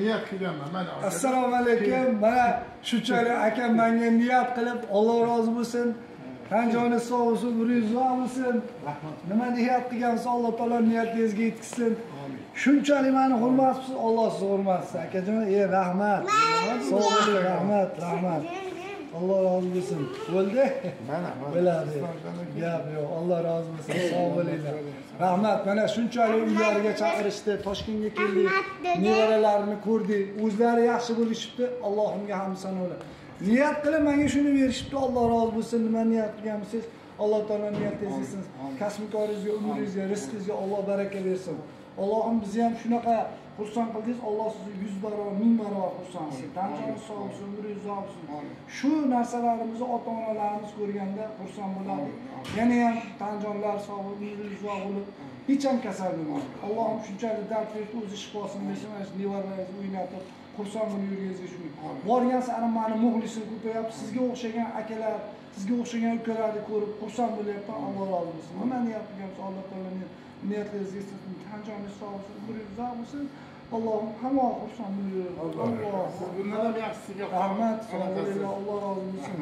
niyat qilganman mana assalomu alaykum mana shunchalik akam menga niyat qilib alloh rozi bo'lsin. Tan joni sog' bo'lsin umringiz uzoq bo'lsin. Nima niyat qilgansiz alloh taolo niyatingizga yetkazsin shunchalik mani hurmat qilibsiz alloh sizni hurmat qilsin akajon ey rahmat. Sog' bo'ling rahmat rahmat. Alloh rozi bo'lsin. Bo'ldi? Mana bo'ladi. Gap yo'q alloh rozi bo'lsin. Sog' bo'linglar. rahmat. Mana shunchalik uylariga chaqirishdi. Toshkentga keldik nevaralarini ko'rdik o'zlari yaxshi bo'lishibdi. Allohimga hamd sanolar niyat qilib menga shuni berishibdi. Alloh rozi bo'lsin. Nima niyat qilganmisiz alloh taolo niyatingizni yetkazsin kasb-koringizga umringizga rizqingizga alloh baraka bersin allohim bizni ham shunaqa xursand qildingiz. Alloh sizni yuz barobar ming barobar xursand qilsin tan joningiz sog' bo'lsin umringiz uzoq bo'lsin. Shu narsalarimizni ota onalarimiz ko'rganda xursand bo'ladi yana ham tan jonlar sog' bo'lib umringiz uzoq bo'lib hech ham kasal bo'lmaydi. Allohim shunchalik dard berib o'zi shifosini bersin mana shu nevaralaringizni o'ynatib xursand bo'lib yurganingizga shukur. Borgan sari mani muxlisim ko'payapti. Sizga o'xshagan akalar sizga o'xshagan ukalarni ko'rib xursand bo'lyapman alloh rozi bo'lsin. Nima niyat qilgansiz alloh taolo niyatlaringizga yetkazsin tan joningiz sog' bo'lsin umringiz uzoq bo'lsin allohim hamma xursand bo'lib yuradi alloh bundan ham yaxshisiga rahmat sog' bo'linglar alloh rozi bo'lsin